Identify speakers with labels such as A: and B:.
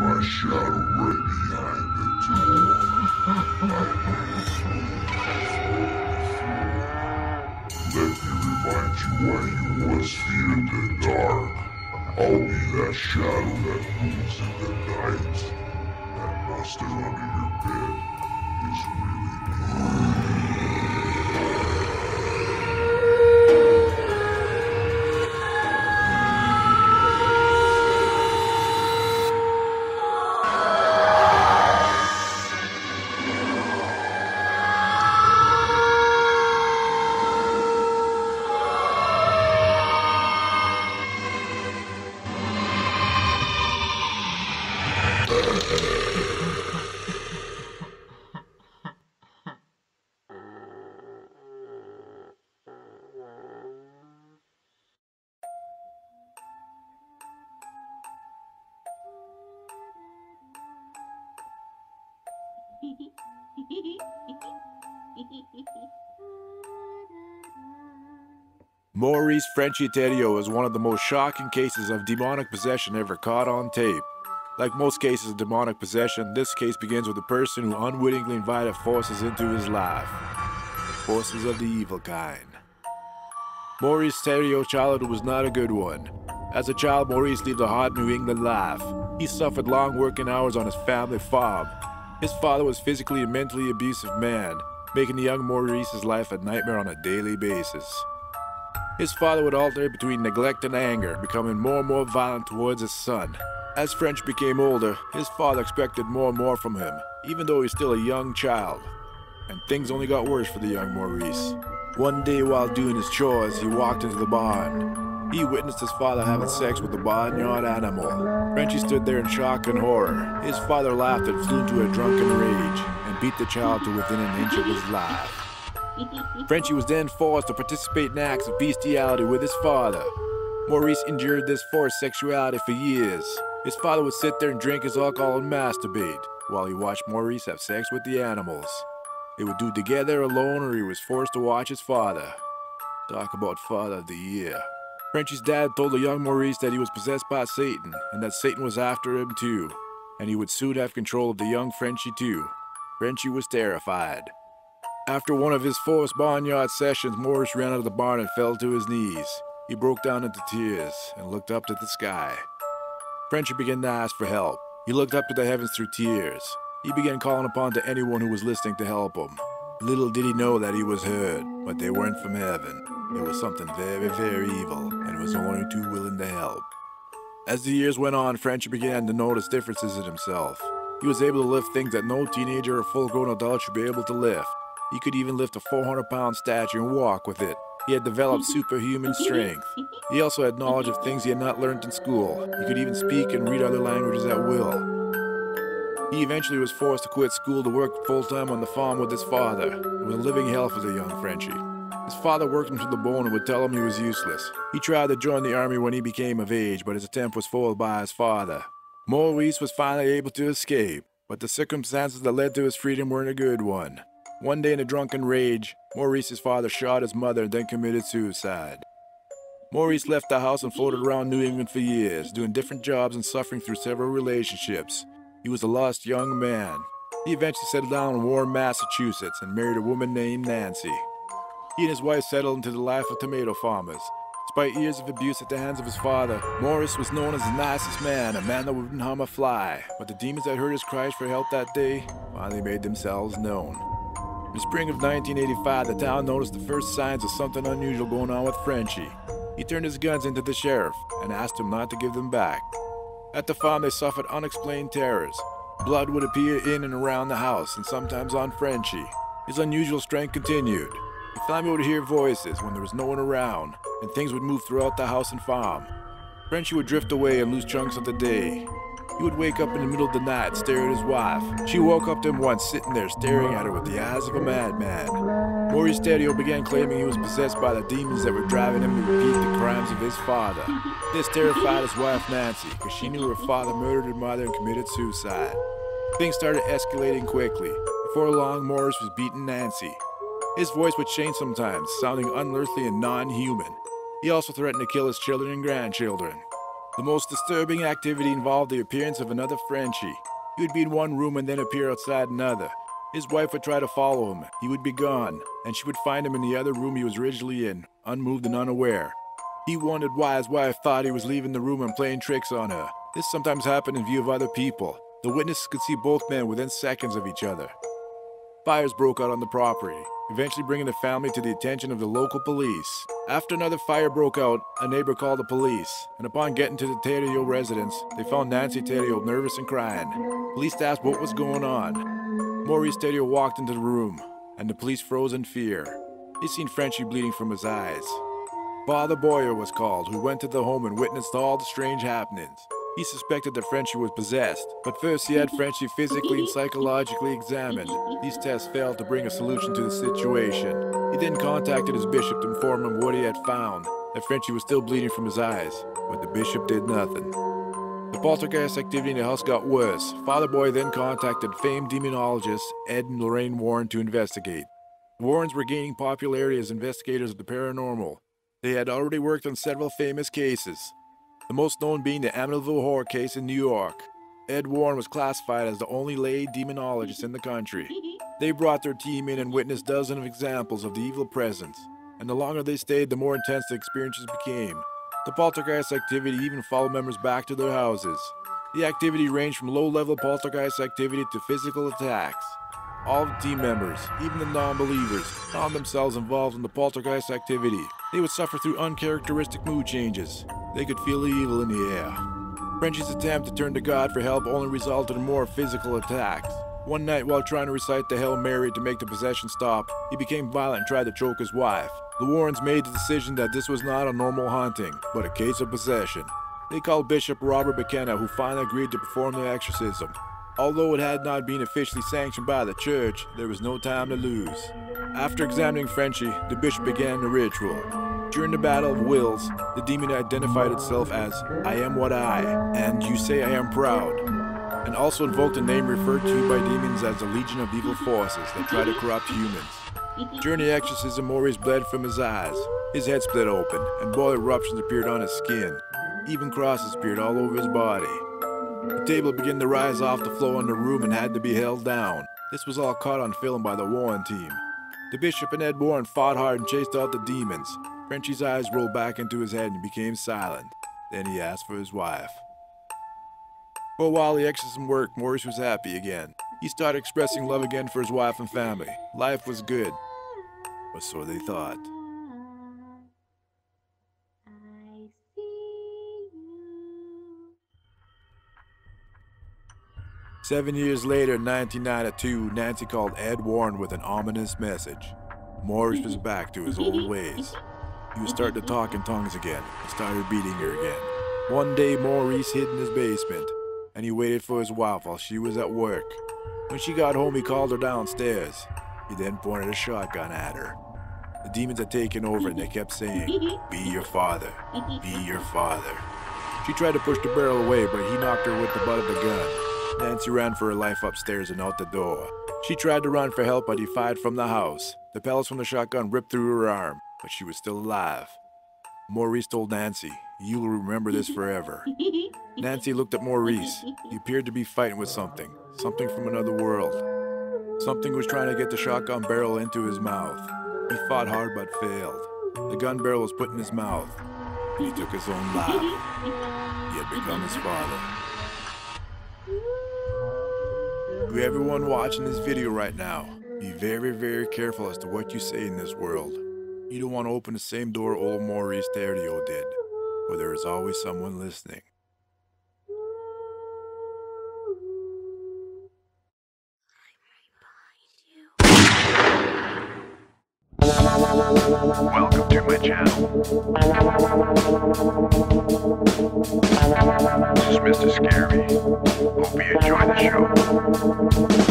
A: my shadow right behind the door. Let me remind you why you once feared the dark. I'll be that shadow that moves in the night. That monster under your bed is really me.
B: Maurice Frenchy Theriault is one of the most shocking cases of demonic possession ever caught on tape. Like most cases of demonic possession, this case begins with a person who unwittingly invited forces into his life. Forces of the evil kind. Maurice Theriault's childhood was not a good one. As a child, Maurice lived a hard New England life. He suffered long working hours on his family farm. His father was physically and mentally abusive man, making the young Maurice's life a nightmare on a daily basis. His father would alternate between neglect and anger, becoming more and more violent towards his son. As French became older, his father expected more and more from him, even though he's still a young child. And things only got worse for the young Maurice. One day while doing his chores, he walked into the barn. He witnessed his father having sex with a barnyard animal. Frenchy stood there in shock and horror. His father laughed and flew into a drunken rage and beat the child to within an inch of his life. Frenchy was then forced to participate in acts of bestiality with his father. Maurice endured this forced sexuality for years. His father would sit there and drink his alcohol and masturbate, while he watched Maurice have sex with the animals. They would do together alone or he was forced to watch his father. Talk about father of the year. Frenchy's dad told the young Maurice that he was possessed by Satan, and that Satan was after him too, and he would soon have control of the young Frenchy too. Frenchy was terrified. After one of his forced barnyard sessions, Morris ran out of the barn and fell to his knees. He broke down into tears and looked up to the sky. Frenchy began to ask for help. He looked up to the heavens through tears. He began calling upon to anyone who was listening to help him. Little did he know that he was heard, but they weren't from heaven. It was something very, very evil, was only too willing to help. As the years went on, Frenchy began to notice differences in himself. He was able to lift things that no teenager or full grown adult should be able to lift. He could even lift a 400 pound statue and walk with it. He had developed superhuman strength. He also had knowledge of things he had not learned in school. He could even speak and read other languages at will. He eventually was forced to quit school to work full time on the farm with his father. It was a living hell for the young Frenchy. His father worked him to the bone and would tell him he was useless. He tried to join the army when he became of age, but his attempt was foiled by his father. Maurice was finally able to escape, but the circumstances that led to his freedom weren't a good one. One day in a drunken rage, Maurice's father shot his mother and then committed suicide. Maurice left the house and floated around New England for years, doing different jobs and suffering through several relationships. He was a lost young man. He eventually settled down in Warren, Massachusetts, and married a woman named Nancy. He and his wife settled into the life of tomato farmers. Despite years of abuse at the hands of his father, Morris was known as the nicest man, a man that wouldn't harm a fly. But the demons that heard his cries for help that day finally made themselves known. In the spring of 1985, the town noticed the first signs of something unusual going on with Frenchy. He turned his guns into the sheriff and asked him not to give them back. At the farm, they suffered unexplained terrors. Blood would appear in and around the house, and sometimes on Frenchy. His unusual strength continued. Finally would hear voices when there was no one around, and things would move throughout the house and farm. Frenchy would drift away and lose chunks of the day. He would wake up in the middle of the night, stare at his wife. She woke up to him once, sitting there staring at her with the eyes of a madman. Maurice Theriault began claiming he was possessed by the demons that were driving him to repeat the crimes of his father. This terrified his wife Nancy, because she knew her father murdered her mother and committed suicide. Things started escalating quickly. Before long, Morris was beating Nancy. His voice would change sometimes, sounding unearthly and non human. He also threatened to kill his children and grandchildren. The most disturbing activity involved the appearance of another Frenchy. He would be in one room and then appear outside another. His wife would try to follow him. He would be gone, and she would find him in the other room he was originally in, unmoved and unaware. He wondered why his wife thought he was leaving the room and playing tricks on her. This sometimes happened in view of other people. The witnesses could see both men within seconds of each other. Fires broke out on the property, eventually bringing the family to the attention of the local police. After another fire broke out, a neighbor called the police, and upon getting to the Theriault residence, they found Nancy Theriault nervous and crying. Police asked what was going on. Maurice Theriault walked into the room, and the police froze in fear. He seen Frenchy bleeding from his eyes. Father Boyer was called, who went to the home and witnessed all the strange happenings. He suspected that Frenchy was possessed, but first he had Frenchy physically and psychologically examined. These tests failed to bring a solution to the situation. He then contacted his bishop to inform him of what he had found, that Frenchy was still bleeding from his eyes, but the bishop did nothing. The poltergeist activity in the house got worse. Father Boy then contacted famed demonologists Ed and Lorraine Warren to investigate. Warrens were gaining popularity as investigators of the paranormal. They had already worked on several famous cases, the most known being the Amityville horror case in New York. Ed Warren was classified as the only lay demonologist in the country. They brought their team in and witnessed dozens of examples of the evil presence, and the longer they stayed, the more intense the experiences became. The poltergeist activity even followed members back to their houses. The activity ranged from low-level poltergeist activity to physical attacks. All the team members, even the non-believers, found themselves involved in the poltergeist activity. They would suffer through uncharacteristic mood changes, they could feel the evil in the air. Frenchy's attempt to turn to God for help only resulted in more physical attacks. One night, while trying to recite the Hail Mary to make the possession stop, he became violent and tried to choke his wife. The Warrens made the decision that this was not a normal haunting, but a case of possession. They called Bishop Robert McKenna, who finally agreed to perform the exorcism. Although it had not been officially sanctioned by the church, there was no time to lose. After examining Frenchy, the bishop began the ritual. During the Battle of Wills, the demon identified itself as I am what I, and you say I am proud, and also invoked a name referred to by demons as the Legion of Evil Forces that try to corrupt humans. During the exorcism, Maurice bled from his eyes. His head split open, and boil eruptions appeared on his skin. Even crosses appeared all over his body. The table began to rise off the floor in the room and had to be held down. This was all caught on film by the Warren team. The bishop and Ed Warren fought hard and chased out the demons. Frenchy's eyes rolled back into his head and he became silent. Then he asked for his wife. For a while the exorcism worked, Maurice was happy again. He started expressing love again for his wife and family. Life was good. Or so they thought. Seven years later, in 1992, Nancy called Ed Warren with an ominous message. Maurice was back to his old ways. He was starting to talk in tongues again and started beating her again. One day, Maurice hid in his basement, and he waited for his wife while she was at work. When she got home, he called her downstairs. He then pointed a shotgun at her. The demons had taken over and they kept saying, Be your father, be your father. She tried to push the barrel away, but he knocked her with the butt of the gun. Nancy ran for her life upstairs and out the door. She tried to run for help, but he fired from the house. The pellets from the shotgun ripped through her arm but she was still alive. Maurice told Nancy, You'll remember this forever. Nancy looked at Maurice. He appeared to be fighting with something, something from another world. Something was trying to get the shotgun barrel into his mouth. He fought hard but failed. The gun barrel was put in his mouth, he took his own life. He had become his father. To everyone watching this video right now, be very, very careful as to what you say in this world. You don't want to open the same door old Maurice Theriault did, where there is always someone listening.
C: Welcome to my channel. This is Mr. Scary. Hope you enjoy the show.